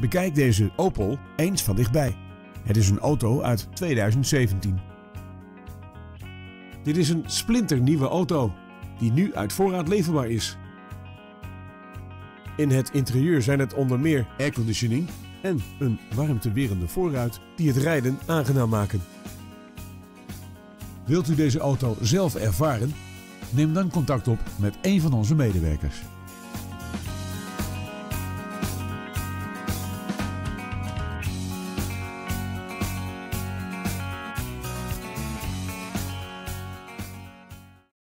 Bekijk deze Opel eens van dichtbij. Het is een auto uit 2017. Dit is een splinternieuwe auto die nu uit voorraad leverbaar is. In het interieur zijn het onder meer airconditioning en een warmtewerende voorruit die het rijden aangenaam maken. Wilt u deze auto zelf ervaren? Neem dan contact op met een van onze medewerkers.